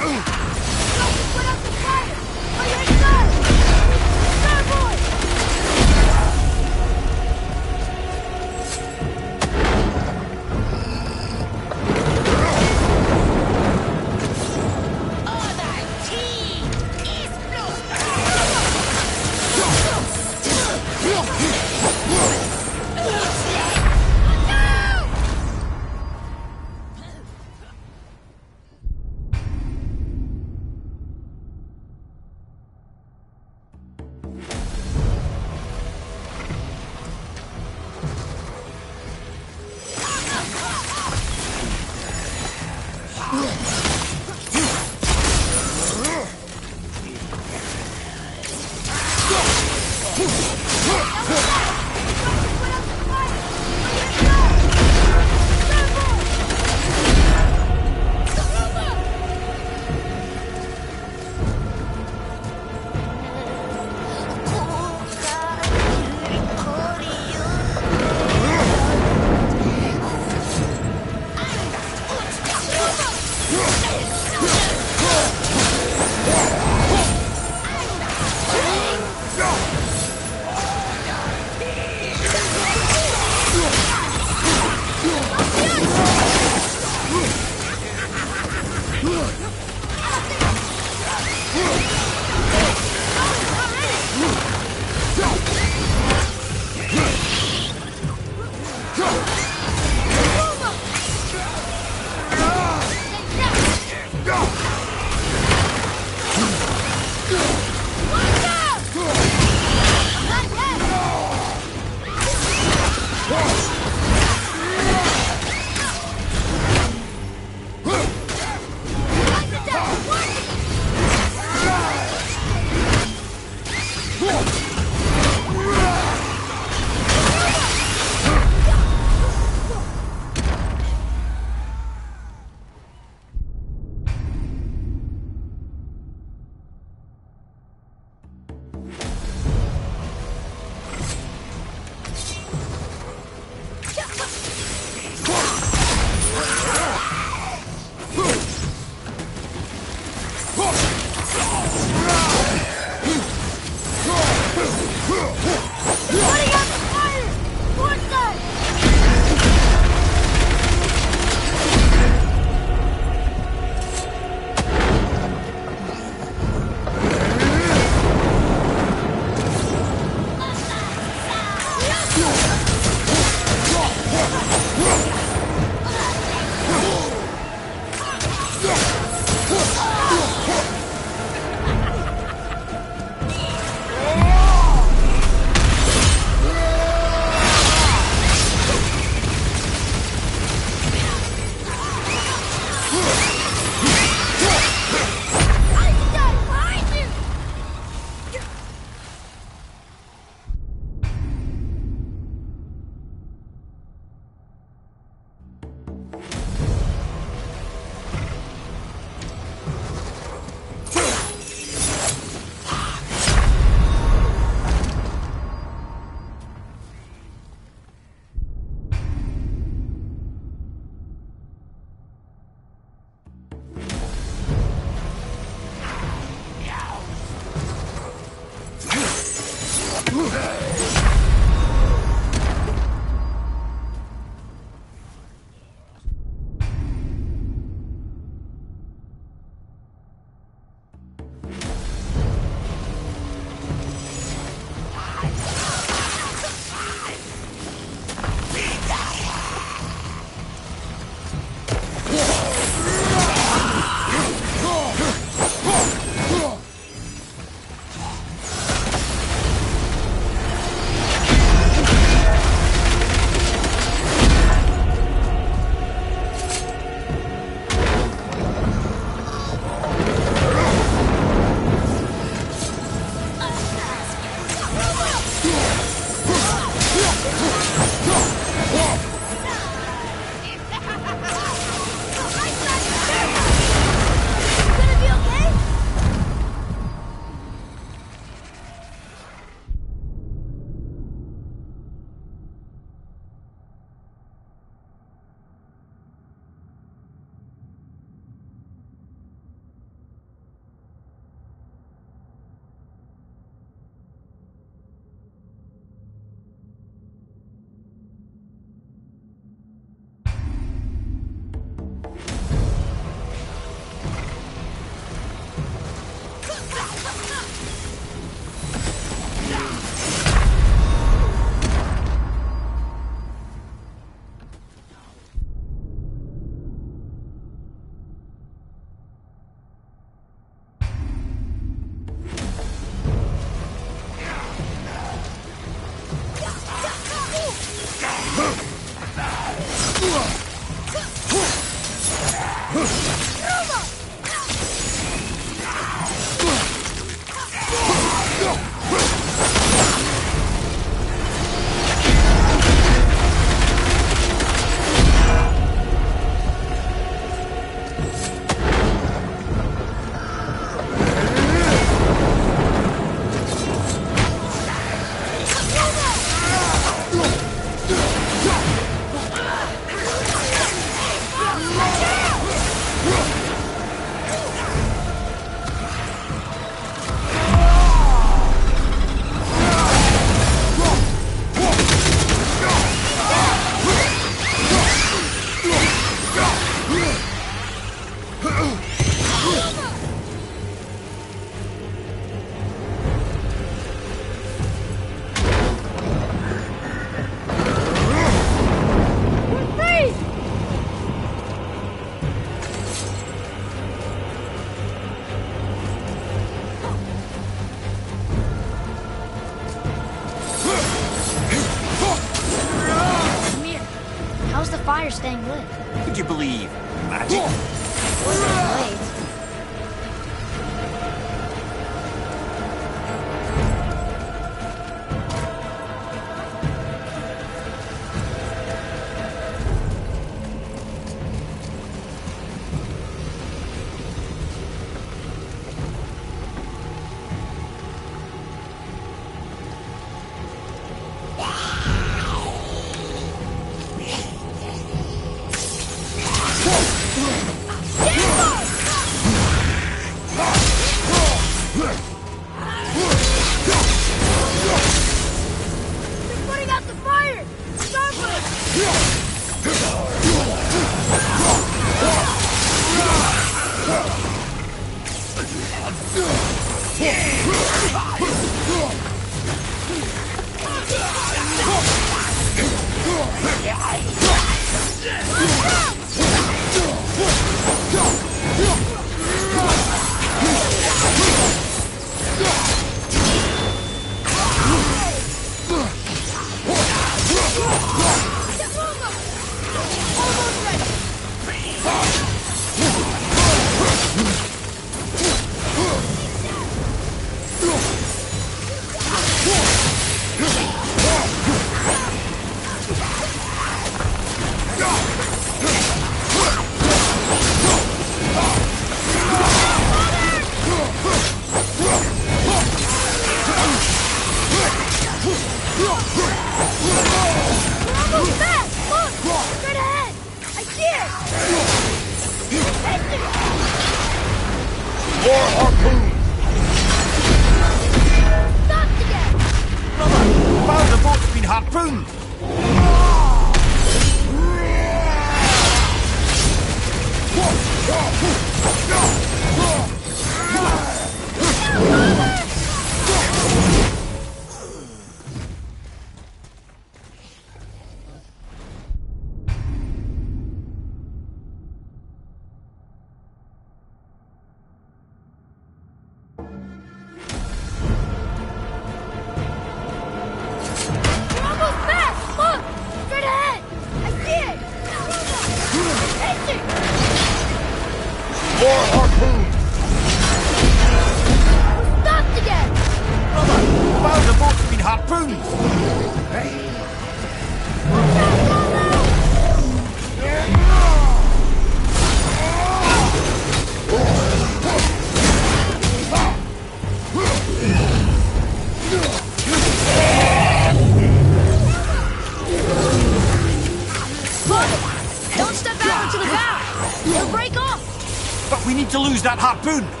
Lose that harpoon!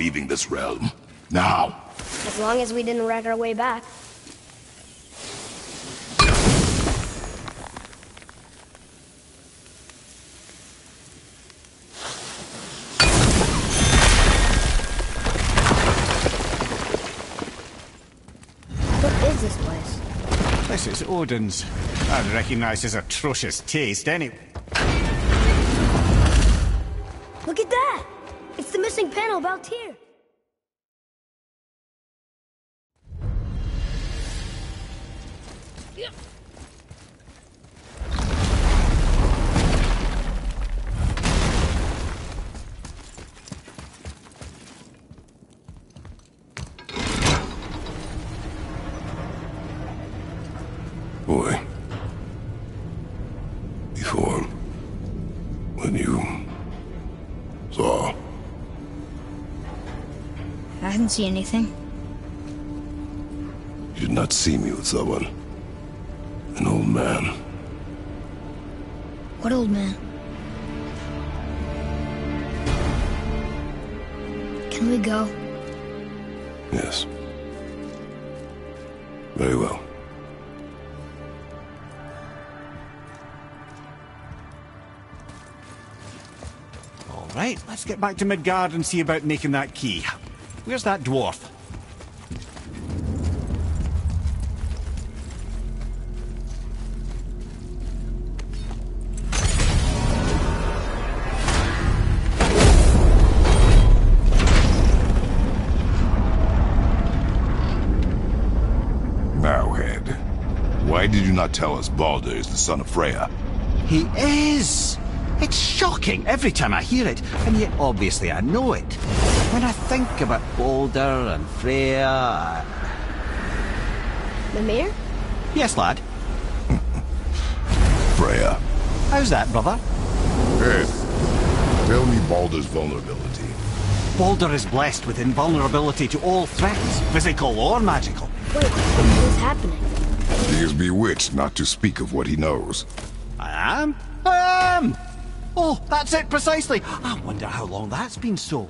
Leaving this realm. Now. As long as we didn't wreck our way back. What is this place? This is Odin's. I'd recognize his atrocious taste anyway. I didn't see anything. You did not see me with someone. An old man. What old man? Can we go? Yes. Very well. All right, let's get back to Midgard and see about making that key. Where's that dwarf? Bowhead. Why did you not tell us Baldur is the son of Freya? He is! It's shocking every time I hear it, and yet obviously I know it. When I think about Baldur and Freya. I... mayor. Yes, lad. Freya. How's that, brother? Ed, tell me Baldur's vulnerability. Baldur is blessed with invulnerability to all threats, physical or magical. Wait, what is happening? He is bewitched not to speak of what he knows. I am? I am! Oh, that's it precisely. I wonder how long that's been so.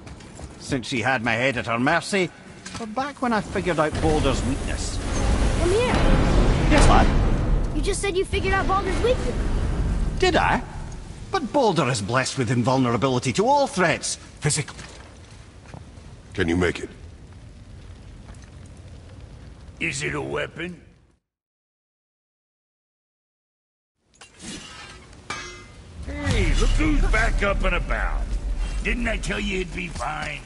Since she had my head at her mercy, but back when I figured out Baldur's weakness. Come here. Yes, lad. you just said you figured out Baldur's weakness. Did I? But Baldur is blessed with invulnerability to all threats, physical. Can you make it? Is it a weapon? Hey, look who's back up and about. Didn't I tell you it'd be fine?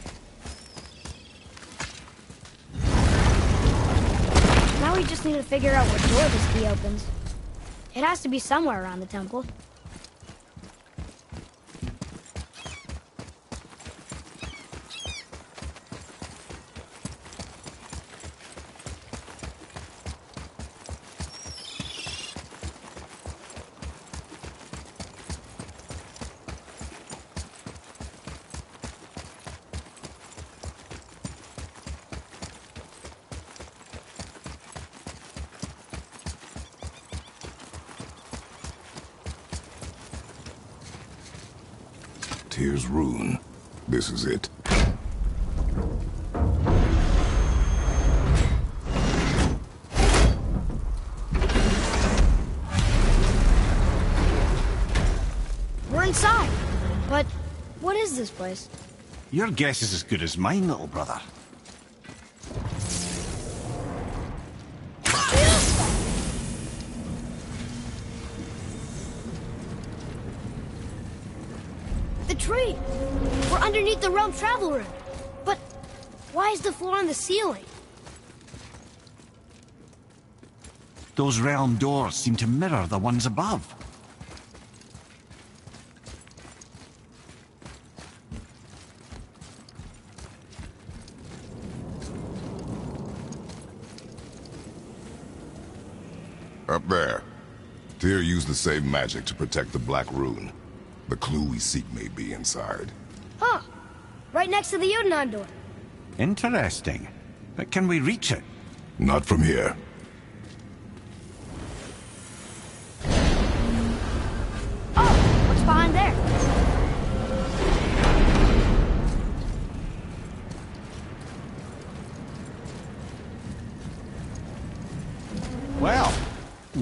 Now we just need to figure out what door this key opens. It has to be somewhere around the temple. Tyr's rune. This is it. We're inside. But place? Your guess is as good as mine, little brother. The tree. We're underneath the realm travel room. But why is the floor on the ceiling? Those realm doors seem to mirror the ones above. Up there. Tyr used the same magic to protect the Black Rune. The clue we seek may be inside. Huh. Right next to the Jotunheim door. Interesting. But can we reach it? Not from here.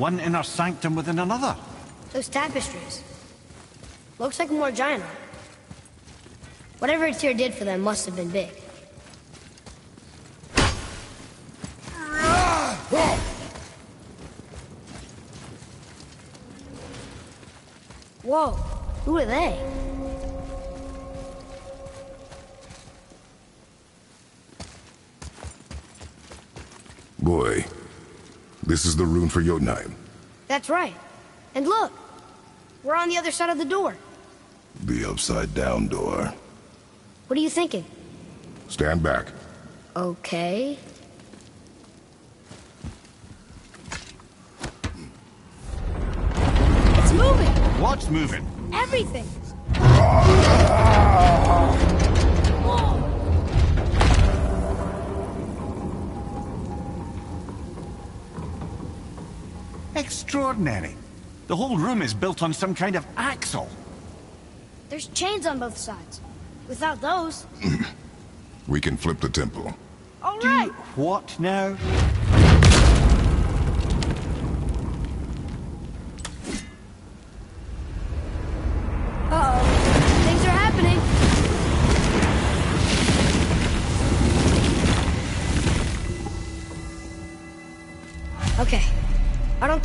One inner sanctum within another. Those tapestries. Looks like more giant art. Whatever Tyr did for them must have been big. Whoa, who are they? Boy, this is the rune for Jotunheim. That's right. And look, we're on the other side of the door. The upside down door. What are you thinking? Stand back. Okay. It's moving! What's moving? Everything! Extraordinary. The whole room is built on some kind of axle. There's chains on both sides. Without those, We can flip the temple. all right. What now?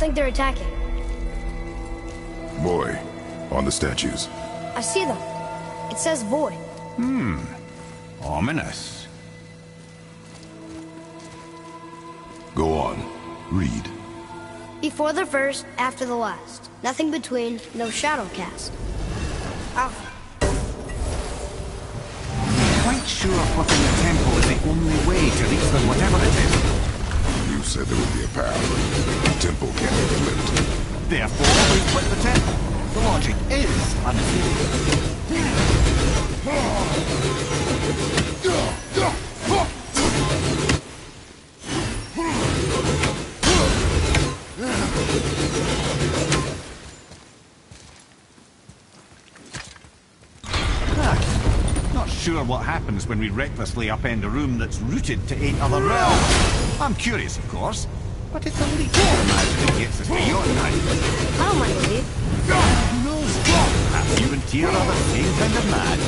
Think they're attacking. Boy, on the statues. I see them. It says void. Hmm ominous. Go on. Read. Before the first, after the last. Nothing between, no shadow cast. Alpha. Quite sure flipping the temple is the only way to reach them, whatever it is. Said there would be a path. The temple can't be flipped. Therefore, we flip the temple. The logic is undefeated. Ah, Not sure what happens when we recklessly upend a room that's rooted to eight other realms. I'm curious, of course, but it's only four magic that gets us to Jotunheim. I don't mind to leave. Who knows? Perhaps you and Tyr are the same kind of mad.